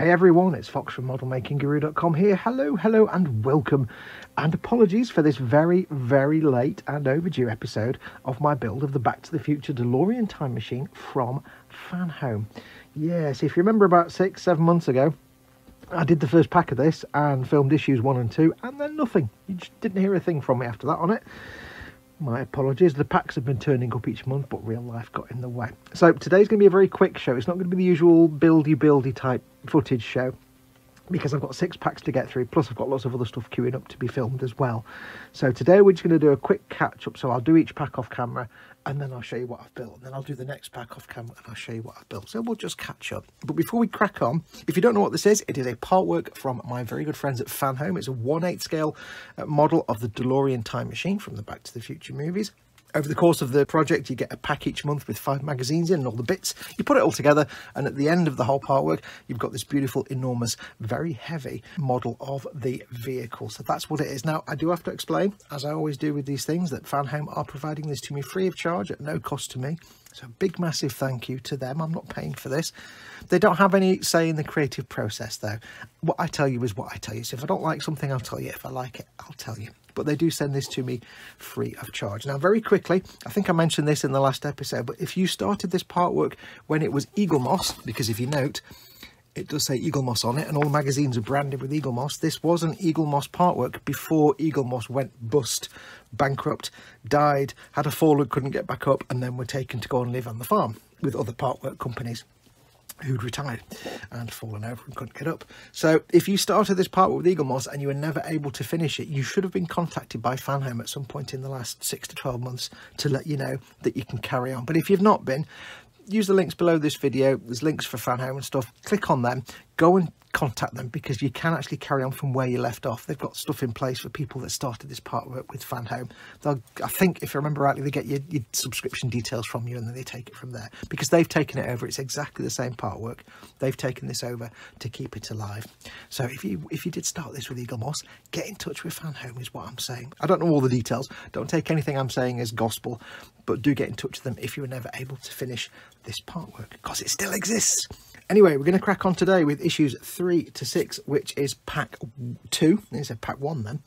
Hey everyone, it's Fox from ModelMakingGuru.com here. Hello, hello, and welcome. And apologies for this very, very late and overdue episode of my build of the Back to the Future DeLorean time machine from Fanhome. Yes, if you remember about six, seven months ago, I did the first pack of this and filmed issues one and two, and then nothing. You just didn't hear a thing from me after that on it. My apologies. The packs have been turning up each month, but real life got in the way. So today's going to be a very quick show. It's not going to be the usual buildy buildy type footage show because I've got six packs to get through, plus I've got lots of other stuff queuing up to be filmed as well. So today we're just going to do a quick catch up. So I'll do each pack off camera and then I'll show you what I've built. And then I'll do the next pack off camera and I'll show you what I've built. So we'll just catch up. But before we crack on, if you don't know what this is, it is a part work from my very good friends at Fanhome. It's a 1 8 scale uh, model of the DeLorean time machine from the Back to the Future movies over the course of the project you get a pack each month with five magazines in and all the bits. You put it all together and at the end of the whole part work you've got this beautiful enormous very heavy model of the vehicle. So that's what it is. Now i do have to explain as i always do with these things that fanhome are providing this to me free of charge at no cost to me so big massive thank you to them. I'm not paying for this. They don't have any say in the creative process though. What i tell you is what i tell you. So if i don't like something i'll tell you. If i like it i'll tell you. But they do send this to me free of charge. Now, very quickly, I think I mentioned this in the last episode, but if you started this part work when it was Eaglemoss, because if you note, it does say Eaglemoss on it, and all the magazines are branded with Eaglemoss. This was an Eaglemoss part work before Eaglemoss went bust, bankrupt, died, had a fall and couldn't get back up, and then were taken to go and live on the farm with other part work companies who'd retired and fallen over and couldn't get up. So if you started this part with Eaglemoss and you were never able to finish it, you should have been contacted by Fanhome at some point in the last six to 12 months to let you know that you can carry on. But if you've not been, use the links below this video. There's links for Fanhome and stuff. Click on them. Go and contact them because you can actually carry on from where you left off. They've got stuff in place for people that started this part work with Fanhome. They'll, I think, if I remember rightly, they get your, your, subscription details from you and then they take it from there because they've taken it over. It's exactly the same part work. They've taken this over to keep it alive. So if you if you did start this with Eaglemoss, get in touch with Fanhome is what I'm saying. I don't know all the details. Don't take anything I'm saying as gospel, but do get in touch with them if you were never able to finish this part work because it still exists. Anyway, we're going to crack on today with issues 3 to 6, which is pack 2. They said pack 1 then.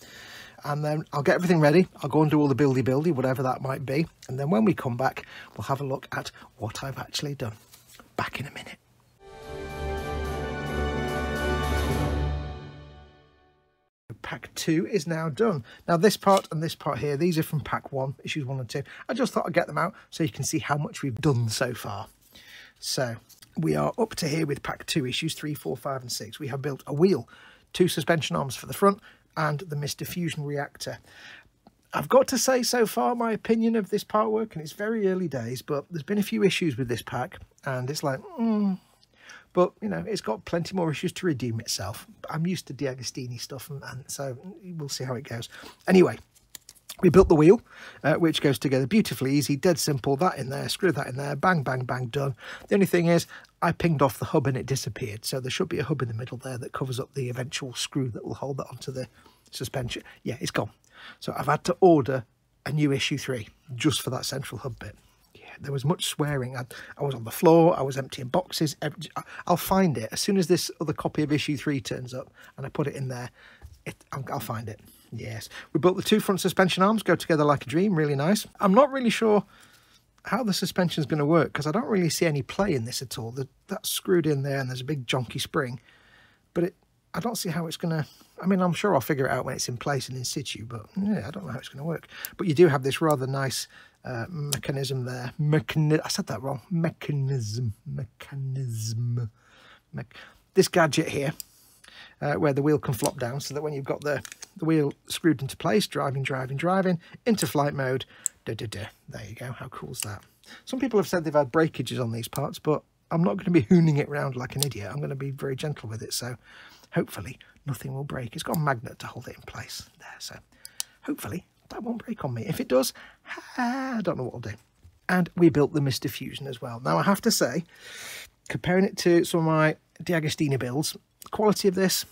And then I'll get everything ready. I'll go and do all the buildy buildy, whatever that might be. And then when we come back, we'll have a look at what I've actually done. Back in a minute. pack two is now done. Now this part and this part here, these are from pack one, issues one and two. I just thought I'd get them out so you can see how much we've done so far. So we are up to here with pack two, issues three, four, five, and six. We have built a wheel, two suspension arms for the front, and the Mr. Fusion reactor. I've got to say so far my opinion of this part work, and it's very early days, but there's been a few issues with this pack, and it's like, mm. but you know, it's got plenty more issues to redeem itself. I'm used to DeAgostini stuff, and, and so we'll see how it goes. Anyway, we built the wheel, uh, which goes together beautifully easy, dead simple, that in there, screw that in there, bang, bang, bang, done. The only thing is, I pinged off the hub and it disappeared, so there should be a hub in the middle there that covers up the eventual screw that will hold that onto the suspension. Yeah, it's gone. So I've had to order a new issue 3 just for that central hub bit. Yeah, there was much swearing. I, I was on the floor, I was emptying boxes. I'll find it. As soon as this other copy of issue 3 turns up and I put it in there, it, I'll find it. Yes, we built the two front suspension arms, go together like a dream, really nice. I'm not really sure how the suspension is going to work because I don't really see any play in this at all. The, that's screwed in there and there's a big jonky spring, but it, I don't see how it's going to, I mean, I'm sure I'll figure it out when it's in place and in situ, but yeah, I don't know how it's going to work. But you do have this rather nice uh, mechanism there. Mechani I said that wrong. Mechanism. Mechanism. Me this gadget here uh, where the wheel can flop down so that when you've got the, the wheel screwed into place, driving, driving, driving, into flight mode, da, da, da. there you go, how cool is that? Some people have said they've had breakages on these parts, but I'm not going to be hooning it around like an idiot. I'm going to be very gentle with it, so hopefully nothing will break. It's got a magnet to hold it in place there, so hopefully that won't break on me. If it does, I don't know what I'll do. And we built the Mr. Fusion as well. Now, I have to say, comparing it to some of my DeAgostini builds, quality of this,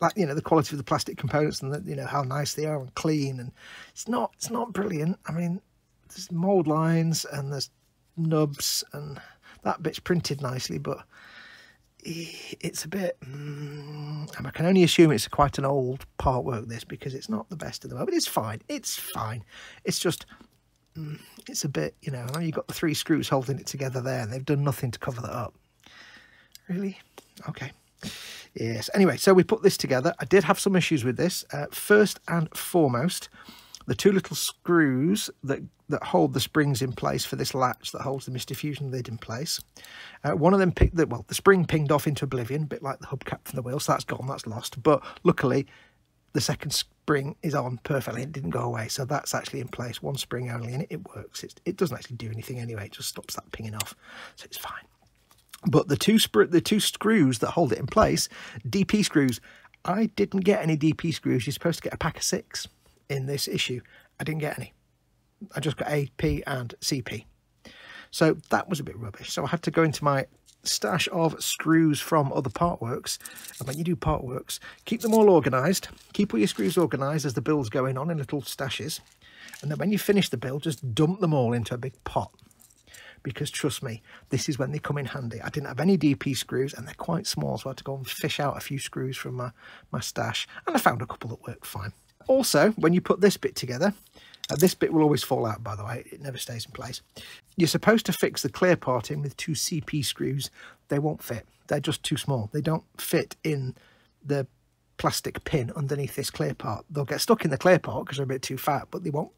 like you know the quality of the plastic components and you know how nice they are and clean and it's not it's not brilliant. I mean there's mold lines and there's nubs and that bit's printed nicely but it's a bit mm, I can only assume it's quite an old part work this because it's not the best of the moment. It's fine it's fine. It's just mm, it's a bit you know you've got the three screws holding it together there and they've done nothing to cover that up. Really? Okay yes anyway so we put this together I did have some issues with this uh, first and foremost the two little screws that, that hold the springs in place for this latch that holds the Mr. Fusion lid in place. Uh, one of them, picked the, well, the spring pinged off into oblivion, a bit like the hubcap from the wheel, so that's gone, that's lost. But luckily, the second spring is on perfectly, it didn't go away, so that's actually in place, one spring only, and it, it works. It's, it doesn't actually do anything anyway, it just stops that pinging off, so it's fine. But the two, the two screws that hold it in place, DP screws, I didn't get any DP screws. You're supposed to get a pack of six in this issue. I didn't get any. I just got A, P and CP. So that was a bit rubbish. So I had to go into my stash of screws from other part works. And when you do part works, keep them all organised. Keep all your screws organised as the build's going on in little stashes. And then when you finish the build, just dump them all into a big pot. Because trust me, this is when they come in handy. I didn't have any DP screws and they're quite small, so I had to go and fish out a few screws from my, my stash. And I found a couple that worked fine. Also, when you put this bit together, uh, this bit will always fall out, by the way. It never stays in place. You're supposed to fix the clear part in with two CP screws. They won't fit. They're just too small. They don't fit in the plastic pin underneath this clear part. They'll get stuck in the clear part because they're a bit too fat, but they won't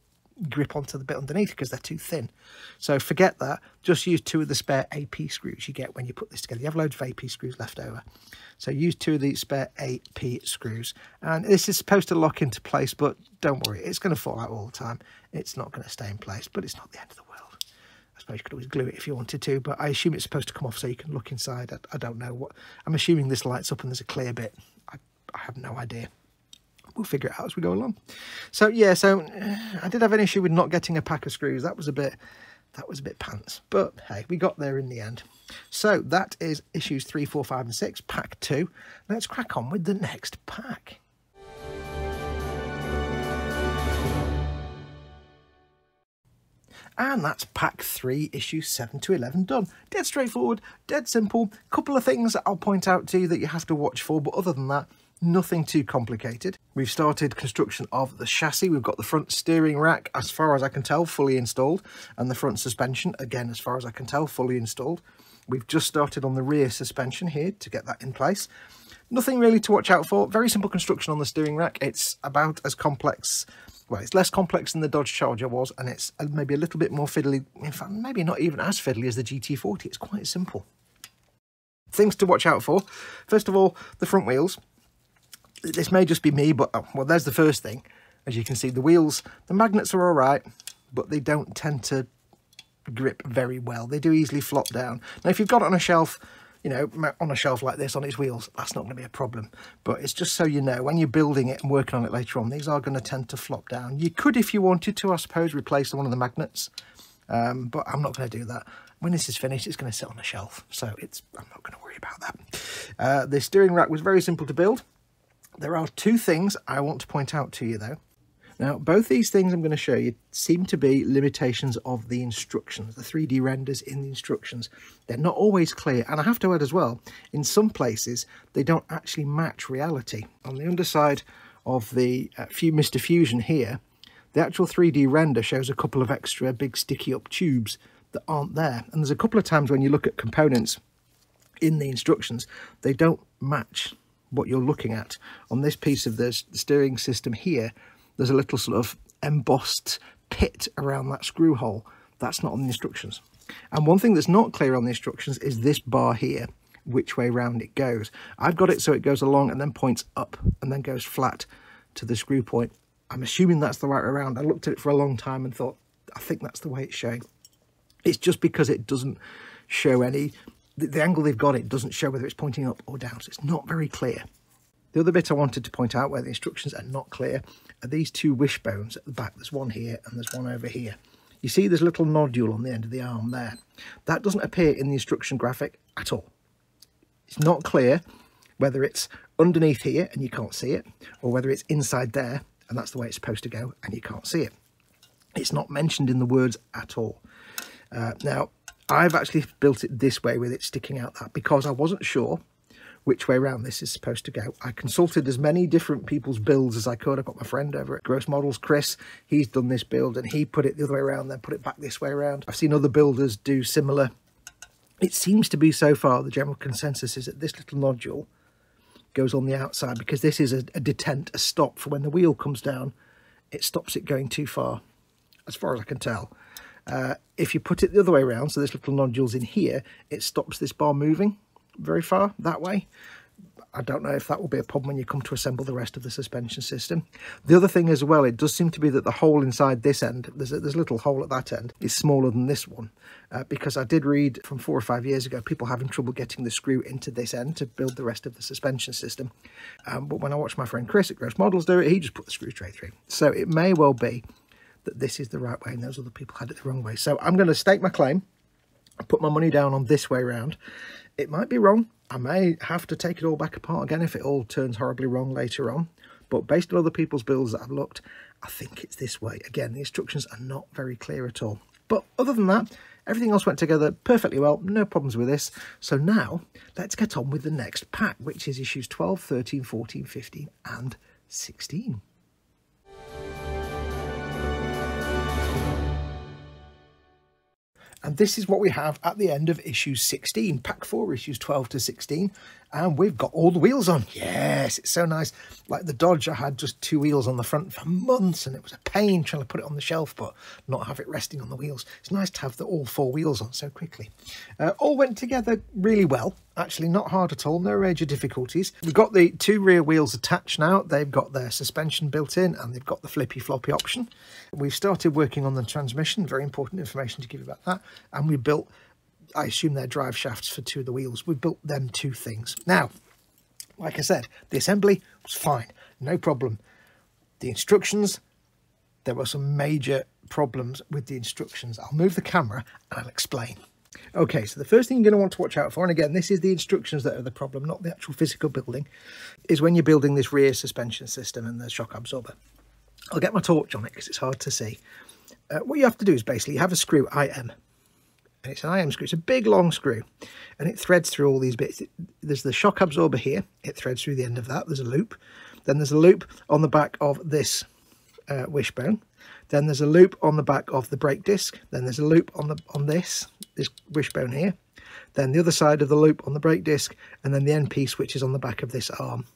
grip onto the bit underneath because they're too thin. So forget that. Just use two of the spare AP screws you get when you put this together. You have loads of AP screws left over. So use two of the spare AP screws. And this is supposed to lock into place, but don't worry, it's going to fall out all the time. It's not going to stay in place, but it's not the end of the world. I suppose you could always glue it if you wanted to, but I assume it's supposed to come off so you can look inside. I, I don't know what. I'm assuming this lights up and there's a clear bit. I, I have no idea we'll figure it out as we go along. So yeah, so uh, I did have an issue with not getting a pack of screws. That was a bit, that was a bit pants. But hey, we got there in the end. So that is issues three, four, five, and six, pack two. Let's crack on with the next pack. and that's pack 3 issue 7 to 11 done dead straightforward dead simple couple of things that i'll point out to you that you have to watch for but other than that nothing too complicated. We've started construction of the chassis. We've got the front steering rack, as far as I can tell, fully installed, and the front suspension, again, as far as I can tell, fully installed. We've just started on the rear suspension here to get that in place. Nothing really to watch out for. Very simple construction on the steering rack. It's about as complex, well, it's less complex than the Dodge Charger was, and it's uh, maybe a little bit more fiddly. In fact, maybe not even as fiddly as the GT40. It's quite simple. Things to watch out for. First of all, the front wheels this may just be me, but oh, well, there's the first thing. As you can see, the wheels, the magnets are all right, but they don't tend to grip very well. They do easily flop down. Now, if you've got it on a shelf, you know, on a shelf like this on its wheels, that's not going to be a problem. But it's just so you know, when you're building it and working on it later on, these are going to tend to flop down. You could, if you wanted to, I suppose, replace one of the magnets, um, but I'm not going to do that. When this is finished, it's going to sit on a shelf, so it's I'm not going to worry about that. Uh, the steering rack was very simple to build. There are two things I want to point out to you though. Now, both these things I'm going to show you seem to be limitations of the instructions, the 3D renders in the instructions. They're not always clear, and I have to add as well, in some places, they don't actually match reality. On the underside of the uh, Mr. Fusion here, the actual 3D render shows a couple of extra big sticky up tubes that aren't there. And there's a couple of times when you look at components in the instructions, they don't match what you're looking at. On this piece of the steering system here, there's a little sort of embossed pit around that screw hole. That's not on the instructions. And one thing that's not clear on the instructions is this bar here, which way round it goes. I've got it so it goes along and then points up and then goes flat to the screw point. I'm assuming that's the right way around. I looked at it for a long time and thought, I think that's the way it's showing. It's just because it doesn't show any the, the angle they've got it doesn't show whether it's pointing up or down, so it's not very clear. The other bit I wanted to point out where the instructions are not clear are these two wishbones at the back. There's one here and there's one over here. You see there's a little nodule on the end of the arm there. That doesn't appear in the instruction graphic at all. It's not clear whether it's underneath here and you can't see it or whether it's inside there and that's the way it's supposed to go and you can't see it. It's not mentioned in the words at all. Uh, now, I've actually built it this way with it sticking out that because I wasn't sure which way around this is supposed to go. I consulted as many different people's builds as I could. I've got my friend over at Gross Models, Chris. He's done this build and he put it the other way around, then put it back this way around. I've seen other builders do similar. It seems to be so far, the general consensus is that this little nodule goes on the outside because this is a, a detent, a stop for when the wheel comes down. It stops it going too far, as far as I can tell. Uh, if you put it the other way around, so this little nodule's in here, it stops this bar moving very far that way. I don't know if that will be a problem when you come to assemble the rest of the suspension system. The other thing as well, it does seem to be that the hole inside this end, there's a, there's a little hole at that end, is smaller than this one. Uh, because I did read from four or five years ago, people having trouble getting the screw into this end to build the rest of the suspension system. Um, but when I watched my friend Chris at Gross Models do it, he just put the screw straight through. So it may well be that this is the right way and those other people had it the wrong way. So I'm going to stake my claim put my money down on this way round. It might be wrong. I may have to take it all back apart again if it all turns horribly wrong later on. But based on other people's builds that I've looked, I think it's this way. Again, the instructions are not very clear at all. But other than that, everything else went together perfectly well. No problems with this. So now let's get on with the next pack, which is issues 12, 13, 14, 15 and 16. And this is what we have at the end of issue 16, pack four, issues 12 to 16. And we've got all the wheels on. Yes, it's so nice. Like the Dodge, I had just two wheels on the front for months and it was a pain trying to put it on the shelf, but not have it resting on the wheels. It's nice to have the all four wheels on so quickly. Uh, all went together really well. Actually, not hard at all. No major difficulties. We've got the two rear wheels attached now. They've got their suspension built in and they've got the flippy floppy option. We've started working on the transmission. Very important information to give you about that. And we built I assume they're drive shafts for two of the wheels. We built them two things. Now, like I said, the assembly was fine, no problem. The instructions, there were some major problems with the instructions. I'll move the camera and I'll explain. Okay, so the first thing you're going to want to watch out for, and again, this is the instructions that are the problem, not the actual physical building, is when you're building this rear suspension system and the shock absorber. I'll get my torch on it because it's hard to see. Uh, what you have to do is basically you have a screw IM and it's an IM screw. It's a big long screw and it threads through all these bits. There's the shock absorber here. It threads through the end of that. There's a loop. Then there's a loop on the back of this uh, wishbone. Then there's a loop on the back of the brake disc. Then there's a loop on the on this, this wishbone here. Then the other side of the loop on the brake disc. And then the end piece, which is on the back of this arm.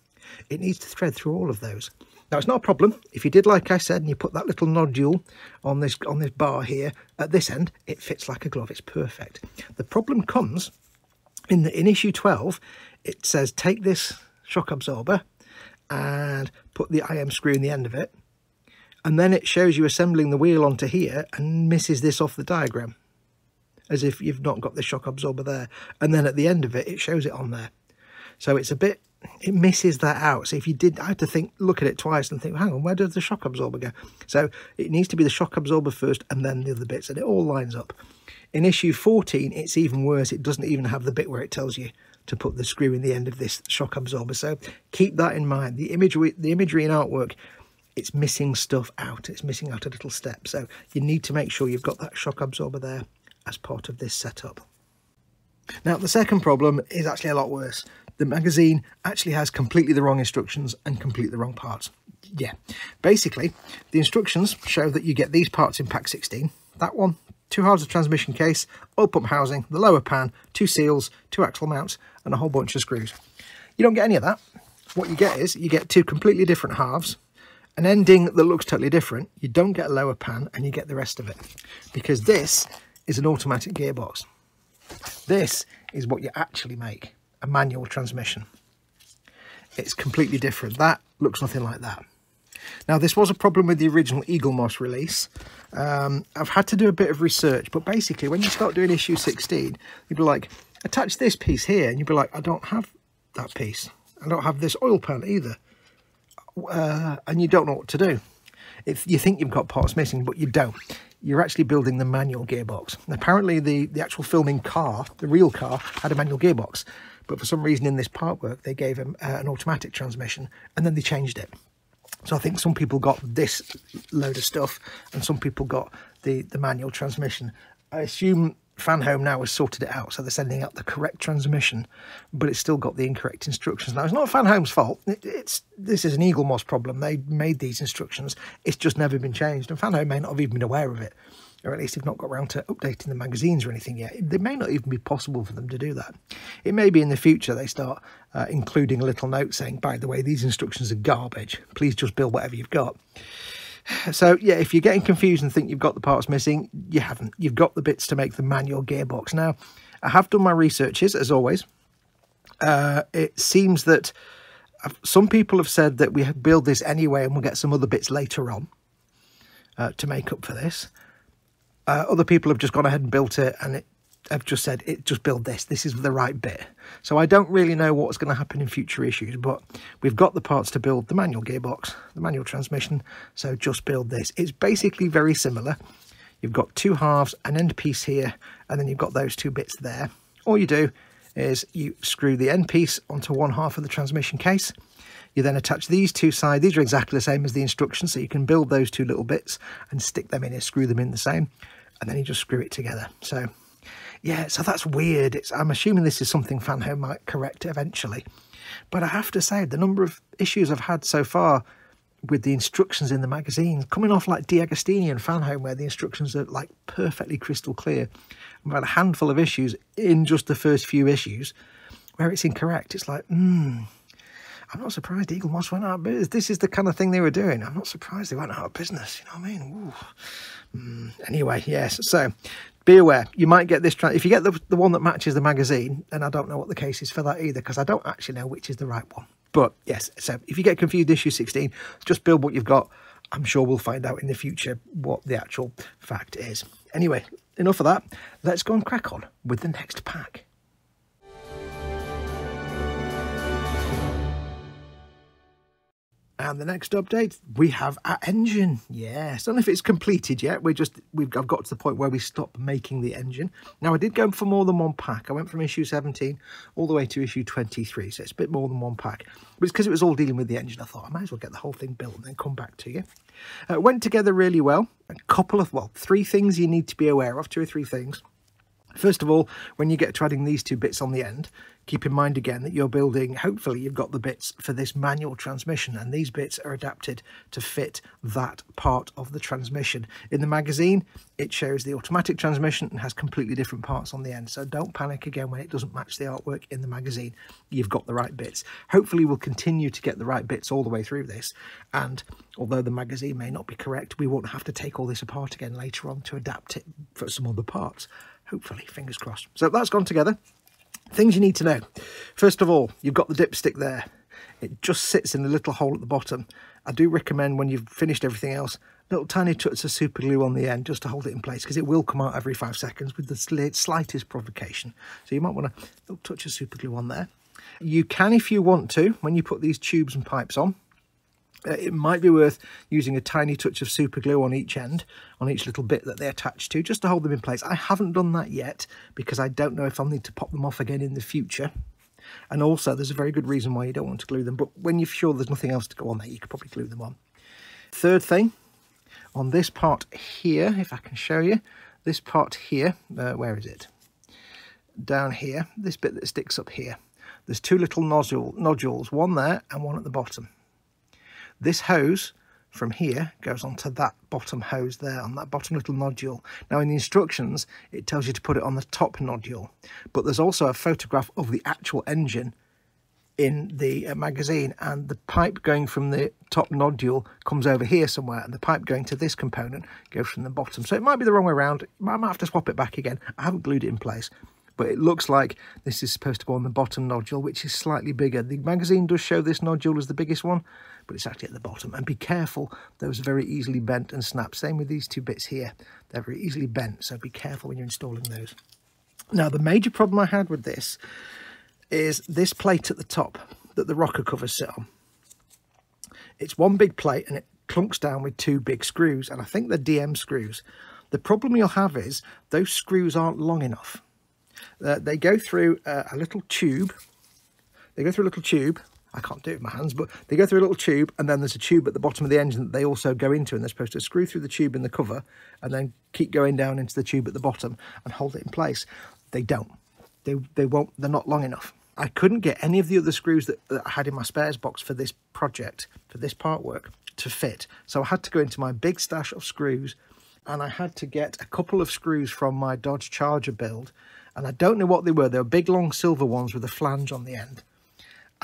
It needs to thread through all of those. Now it's not a problem if you did like I said and you put that little nodule on this on this bar here at this end it fits like a glove it's perfect. The problem comes in the in issue 12 it says take this shock absorber and put the IM screw in the end of it and then it shows you assembling the wheel onto here and misses this off the diagram as if you've not got the shock absorber there and then at the end of it it shows it on there so it's a bit it misses that out. So if you did, I had to think, look at it twice and think, hang on, where does the shock absorber go? So it needs to be the shock absorber first and then the other bits, and it all lines up. In issue 14, it's even worse. It doesn't even have the bit where it tells you to put the screw in the end of this shock absorber. So keep that in mind. The imagery, the imagery and artwork, it's missing stuff out. It's missing out a little step. So you need to make sure you've got that shock absorber there as part of this setup. Now, the second problem is actually a lot worse the magazine actually has completely the wrong instructions and completely the wrong parts. Yeah, basically, the instructions show that you get these parts in pack 16. That one, two halves of transmission case, oil pump housing, the lower pan, two seals, two axle mounts, and a whole bunch of screws. You don't get any of that. What you get is you get two completely different halves, an ending that looks totally different. You don't get a lower pan and you get the rest of it because this is an automatic gearbox. This is what you actually make a manual transmission. It's completely different. That looks nothing like that. Now, this was a problem with the original Eaglemoss release. Um, I've had to do a bit of research, but basically, when you start doing issue 16, you'd be like, attach this piece here, and you'd be like, I don't have that piece. I don't have this oil pan either. Uh, and you don't know what to do. If you think you've got parts missing, but you don't. You're actually building the manual gearbox. apparently, the, the actual filming car, the real car, had a manual gearbox but for some reason in this part work they gave him uh, an automatic transmission and then they changed it so I think some people got this load of stuff and some people got the the manual transmission I assume Fanhome now has sorted it out, so they're sending out the correct transmission, but it's still got the incorrect instructions. Now, it's not Fanhome's fault. It, it's This is an Eagle Eaglemoss problem. They made these instructions. It's just never been changed, and Fanhome may not have even been aware of it, or at least they've not got around to updating the magazines or anything yet. It may not even be possible for them to do that. It may be in the future they start uh, including a little note saying, by the way, these instructions are garbage. Please just build whatever you've got. So yeah, if you're getting confused and think you've got the parts missing, you haven't. You've got the bits to make the manual gearbox. Now, I have done my researches, as always. Uh, it seems that some people have said that we build this anyway and we'll get some other bits later on uh, to make up for this. Uh, other people have just gone ahead and built it and it have just said it just build this. This is the right bit. So i don't really know what's going to happen in future issues but we've got the parts to build the manual gearbox the manual transmission so just build this. It's basically very similar. You've got two halves an end piece here and then you've got those two bits there. All you do is you screw the end piece onto one half of the transmission case. You then attach these two sides. These are exactly the same as the instructions so you can build those two little bits and stick them in and screw them in the same and then you just screw it together. So yeah, so that's weird. It's, I'm assuming this is something Fanhome might correct eventually. But I have to say, the number of issues I've had so far with the instructions in the magazine, coming off like DeAgostini and Fanhome, where the instructions are like perfectly crystal clear. I've had a handful of issues in just the first few issues where it's incorrect. It's like, hmm, I'm not surprised Eaglemoss went out of business. This is the kind of thing they were doing. I'm not surprised they went out of business. You know what I mean? Mm. Anyway, yes. So be aware you might get this if you get the, the one that matches the magazine and i don't know what the case is for that either because i don't actually know which is the right one. But yes so if you get confused issue 16 just build what you've got. I'm sure we'll find out in the future what the actual fact is. Anyway enough of that. Let's go and crack on with the next pack And the next update, we have our engine. Yes, I don't know if it's completed yet. We're just, we've I've got to the point where we stop making the engine. Now, I did go for more than one pack. I went from issue 17 all the way to issue 23, so it's a bit more than one pack. But it's because it was all dealing with the engine. I thought I might as well get the whole thing built and then come back to you. Uh, went together really well. A couple of, well, three things you need to be aware of, two or three things. First of all, when you get to adding these two bits on the end, keep in mind again that you're building, hopefully you've got the bits for this manual transmission and these bits are adapted to fit that part of the transmission. In the magazine, it shows the automatic transmission and has completely different parts on the end. So don't panic again when it doesn't match the artwork in the magazine. You've got the right bits. Hopefully we'll continue to get the right bits all the way through this. And although the magazine may not be correct, we won't have to take all this apart again later on to adapt it for some other parts hopefully, fingers crossed. So that's gone together. Things you need to know. First of all, you've got the dipstick there. It just sits in a little hole at the bottom. I do recommend when you've finished everything else, little tiny touch of super glue on the end just to hold it in place because it will come out every five seconds with the slightest provocation. So you might want little touch of super glue on there. You can, if you want to, when you put these tubes and pipes on, uh, it might be worth using a tiny touch of super glue on each end, on each little bit that they attach to, just to hold them in place. I haven't done that yet because I don't know if I'll need to pop them off again in the future. And also, there's a very good reason why you don't want to glue them, but when you're sure there's nothing else to go on there, you could probably glue them on. Third thing, on this part here, if I can show you, this part here, uh, where is it? Down here, this bit that sticks up here. There's two little nodule, nodules, one there and one at the bottom. This hose from here goes onto that bottom hose there on that bottom little nodule. Now in the instructions it tells you to put it on the top nodule but there's also a photograph of the actual engine in the uh, magazine and the pipe going from the top nodule comes over here somewhere and the pipe going to this component goes from the bottom so it might be the wrong way around I might have to swap it back again I haven't glued it in place but it looks like this is supposed to go on the bottom nodule, which is slightly bigger. The magazine does show this nodule as the biggest one, but it's actually at the bottom. And be careful, those are very easily bent and snapped. Same with these two bits here. They're very easily bent, so be careful when you're installing those. Now, the major problem I had with this is this plate at the top that the rocker covers sit on. It's one big plate and it clunks down with two big screws, and I think they're DM screws. The problem you'll have is those screws aren't long enough uh, they go through uh, a little tube. They go through a little tube I can't do it with my hands, but they go through a little tube and then there's a tube at the bottom of the engine that they also go into and they're supposed to screw through the tube in the cover and then keep going down into the tube at the bottom and hold it in place. They don't. They, they won't, they're not long enough. I couldn't get any of the other screws that, that I had in my spares box for this project, for this part work, to fit. So I had to go into my big stash of screws and I had to get a couple of screws from my Dodge Charger build. And I don't know what they were. They were big, long silver ones with a flange on the end.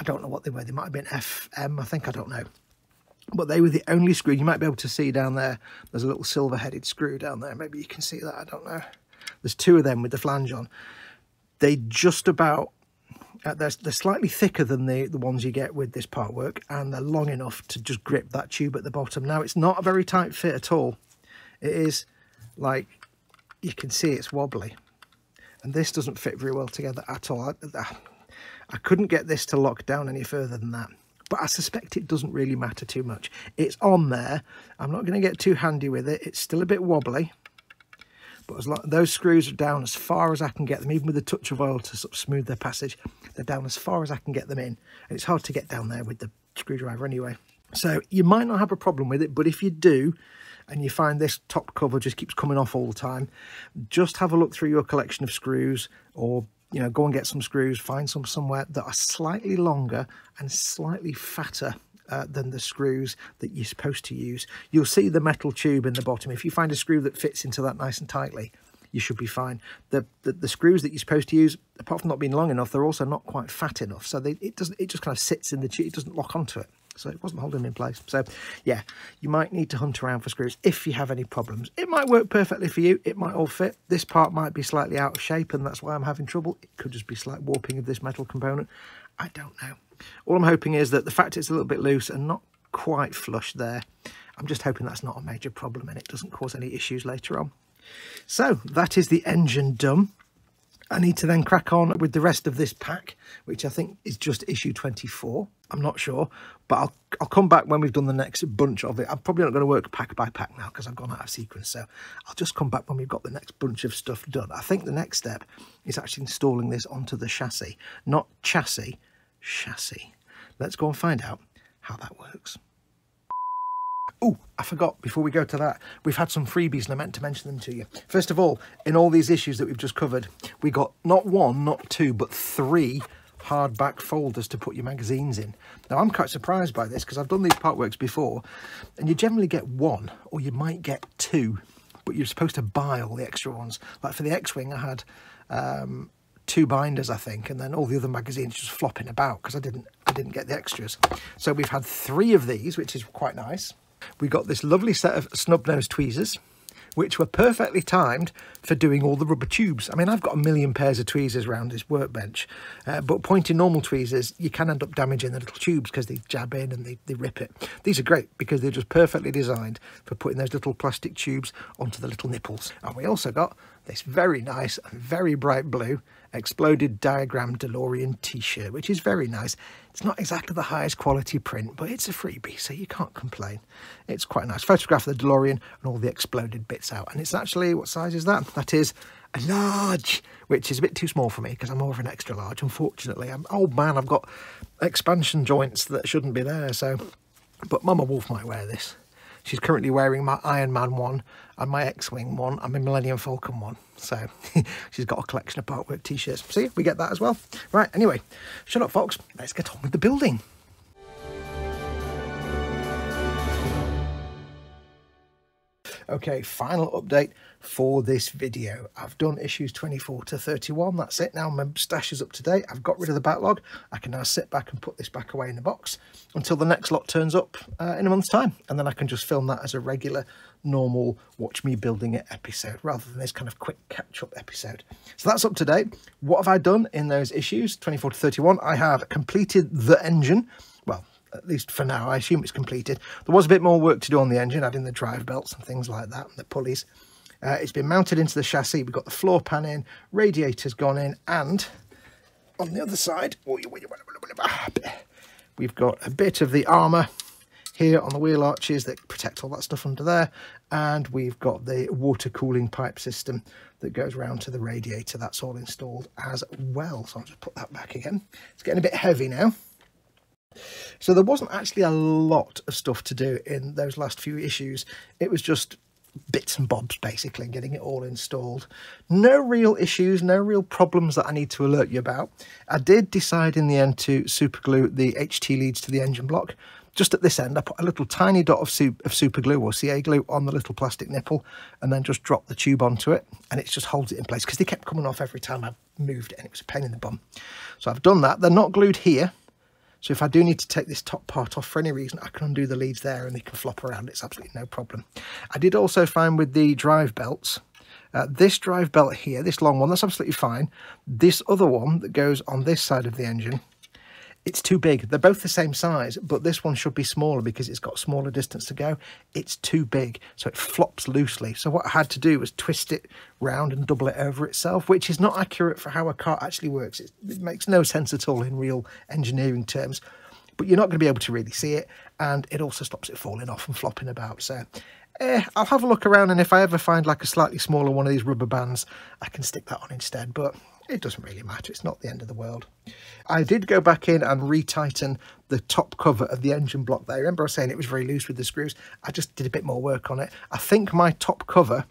I don't know what they were. They might have been FM, I think. I don't know. But they were the only screw. You might be able to see down there. There's a little silver-headed screw down there. Maybe you can see that. I don't know. There's two of them with the flange on. They just about uh, they're, they're slightly thicker than the, the ones you get with this part work and they're long enough to just grip that tube at the bottom. Now, it's not a very tight fit at all. It is like, you can see it's wobbly. And this doesn't fit very well together at all. I, I couldn't get this to lock down any further than that. But I suspect it doesn't really matter too much. It's on there. I'm not going to get too handy with it. It's still a bit wobbly but as long, those screws are down as far as I can get them, even with a touch of oil to sort of smooth their passage, they're down as far as I can get them in. And it's hard to get down there with the screwdriver anyway. So you might not have a problem with it, but if you do, and you find this top cover just keeps coming off all the time, just have a look through your collection of screws or you know, go and get some screws, find some somewhere that are slightly longer and slightly fatter uh, than the screws that you're supposed to use. You'll see the metal tube in the bottom. If you find a screw that fits into that nice and tightly, you should be fine. The, the, the screws that you're supposed to use, apart from not being long enough, they're also not quite fat enough. So they, it doesn't it just kind of sits in the tube. It doesn't lock onto it. So it wasn't holding in place. So yeah, you might need to hunt around for screws if you have any problems. It might work perfectly for you. It might all fit. This part might be slightly out of shape and that's why I'm having trouble. It could just be slight warping of this metal component. I don't know. All I'm hoping is that the fact it's a little bit loose and not quite flush there, I'm just hoping that's not a major problem and it doesn't cause any issues later on. So that is the engine done. I need to then crack on with the rest of this pack, which I think is just issue 24. I'm not sure, but I'll, I'll come back when we've done the next bunch of it. I'm probably not going to work pack by pack now because I've gone out of sequence. So I'll just come back when we've got the next bunch of stuff done. I think the next step is actually installing this onto the chassis, not chassis, chassis. Let's go and find out how that works. Oh, I forgot, before we go to that, we've had some freebies and I meant to mention them to you. First of all, in all these issues that we've just covered, we got not one, not two, but three hardback folders to put your magazines in. Now, I'm quite surprised by this because I've done these part works before, and you generally get one, or you might get two, but you're supposed to buy all the extra ones. Like for the X-Wing, I had um, two binders, I think, and then all the other magazines just flopping about because I didn't I didn't get the extras. So we've had three of these, which is quite nice. We got this lovely set of snub nose tweezers, which were perfectly timed for doing all the rubber tubes. I mean, I've got a million pairs of tweezers around this workbench, uh, but pointing normal tweezers, you can end up damaging the little tubes because they jab in and they, they rip it. These are great because they're just perfectly designed for putting those little plastic tubes onto the little nipples. And we also got this very nice and very bright blue exploded diagram DeLorean t-shirt, which is very nice. It's not exactly the highest quality print, but it's a freebie, so you can't complain. It's quite nice. Photograph of the DeLorean and all the exploded bits out. And it's actually, what size is that? That is a large, which is a bit too small for me because I'm more of an extra large, unfortunately. I'm old man, I've got expansion joints that shouldn't be there, so... But Mama Wolf might wear this. She's currently wearing my Iron Man one and my X-Wing one and my Millennium Falcon one. So she's got a collection of partwork t-shirts. See, we get that as well. Right, anyway, shut up, folks. Let's get on with the building. Okay, final update for this video. I've done issues 24 to 31. That's it now. My stash is up to date. I've got rid of the backlog. I can now sit back and put this back away in the box until the next lot turns up uh, in a month's time. And then I can just film that as a regular, normal watch me building it episode rather than this kind of quick catch-up episode. So that's up to date. What have I done in those issues 24 to 31? I have completed the engine. At least for now, I assume it's completed. There was a bit more work to do on the engine, adding the drive belts and things like that, and the pulleys. Uh, it's been mounted into the chassis. We've got the floor pan in, radiator's gone in, and on the other side, we've got a bit of the armour here on the wheel arches that protect all that stuff under there. And we've got the water cooling pipe system that goes round to the radiator. That's all installed as well. So I'll just put that back again. It's getting a bit heavy now. So there wasn't actually a lot of stuff to do in those last few issues. It was just bits and bobs basically getting it all installed. No real issues no real problems that i need to alert you about. I did decide in the end to superglue the ht leads to the engine block. Just at this end i put a little tiny dot of, super, of super glue or ca glue on the little plastic nipple and then just drop the tube onto it and it just holds it in place because they kept coming off every time i moved it and it was a pain in the bum. So i've done that. They're not glued here so if I do need to take this top part off for any reason, I can undo the leads there and they can flop around. It's absolutely no problem. I did also find with the drive belts, uh, this drive belt here, this long one, that's absolutely fine. This other one that goes on this side of the engine it's too big. They're both the same size, but this one should be smaller because it's got smaller distance to go. It's too big, so it flops loosely. So what I had to do was twist it round and double it over itself, which is not accurate for how a car actually works. It, it makes no sense at all in real engineering terms, but you're not going to be able to really see it, and it also stops it falling off and flopping about. So eh, I'll have a look around, and if I ever find like a slightly smaller one of these rubber bands, I can stick that on instead. But it doesn't really matter. It's not the end of the world. I did go back in and retighten the top cover of the engine block there. Remember I was saying it was very loose with the screws? I just did a bit more work on it. I think my top cover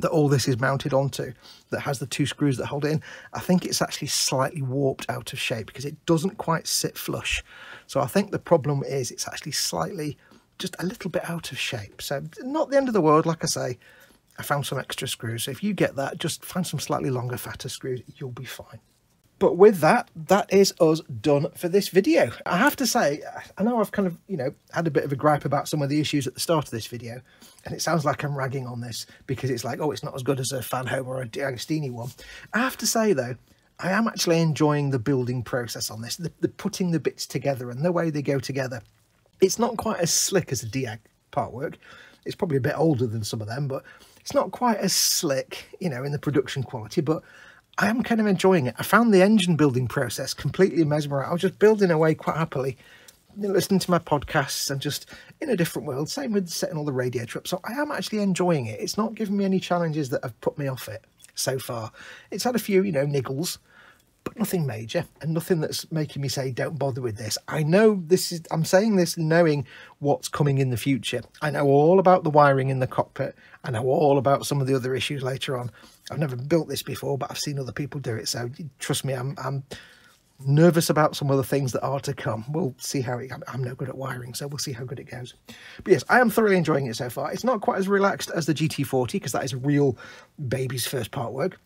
that all this is mounted onto that has the two screws that hold it in I think it's actually slightly warped out of shape because it doesn't quite sit flush so I think the problem is it's actually slightly just a little bit out of shape so not the end of the world like I say I found some extra screws. So if you get that, just find some slightly longer, fatter screws. You'll be fine. But with that, that is us done for this video. I have to say, I know I've kind of, you know, had a bit of a gripe about some of the issues at the start of this video, and it sounds like I'm ragging on this because it's like, oh, it's not as good as a Fanhome or a DeAgostini one. I have to say, though, I am actually enjoying the building process on this, the, the putting the bits together and the way they go together. It's not quite as slick as a Diag part work. It's probably a bit older than some of them, but it's not quite as slick, you know, in the production quality, but I am kind of enjoying it. I found the engine building process completely mesmerizing. I was just building away quite happily, listening to my podcasts and just in a different world. Same with setting all the radiator up. So I am actually enjoying it. It's not giving me any challenges that have put me off it so far. It's had a few, you know, niggles, nothing major and nothing that's making me say don't bother with this. I know this is i'm saying this knowing what's coming in the future. I know all about the wiring in the cockpit. I know all about some of the other issues later on. I've never built this before but i've seen other people do it so trust me i'm i'm nervous about some of the things that are to come. We'll see how it i'm no good at wiring so we'll see how good it goes. But yes i am thoroughly enjoying it so far. It's not quite as relaxed as the gt40 because that is real baby's first part work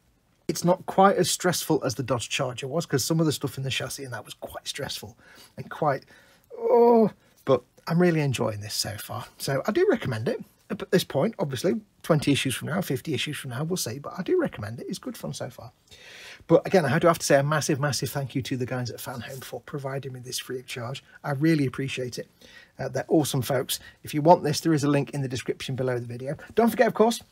it's not quite as stressful as the Dodge Charger was because some of the stuff in the chassis and that was quite stressful and quite, oh, but I'm really enjoying this so far. So I do recommend it. At this point, obviously, 20 issues from now, 50 issues from now, we'll see, but I do recommend it. It's good fun so far. But again, I do have to say a massive, massive thank you to the guys at Fanhome for providing me this free of charge. I really appreciate it. Uh, they're awesome folks. If you want this, there is a link in the description below the video. Don't forget, of course,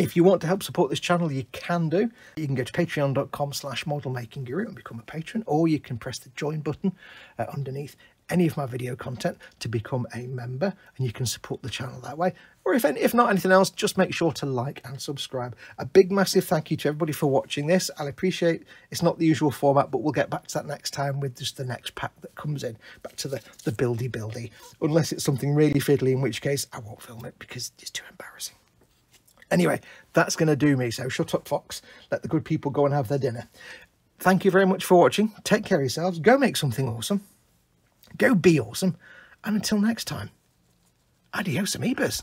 if you want to help support this channel, you can do. You can go to patreon.com slash modelmakingguru and become a patron, or you can press the join button uh, underneath any of my video content to become a member, and you can support the channel that way. Or if, if not anything else, just make sure to like and subscribe. A big, massive thank you to everybody for watching this. I'll appreciate it's not the usual format, but we'll get back to that next time with just the next pack that comes in. Back to the, the buildy buildy. Unless it's something really fiddly, in which case I won't film it because it's too embarrassing. Anyway, that's going to do me. So shut up, Fox. Let the good people go and have their dinner. Thank you very much for watching. Take care of yourselves. Go make something awesome. Go be awesome. And until next time, adios, amoebas.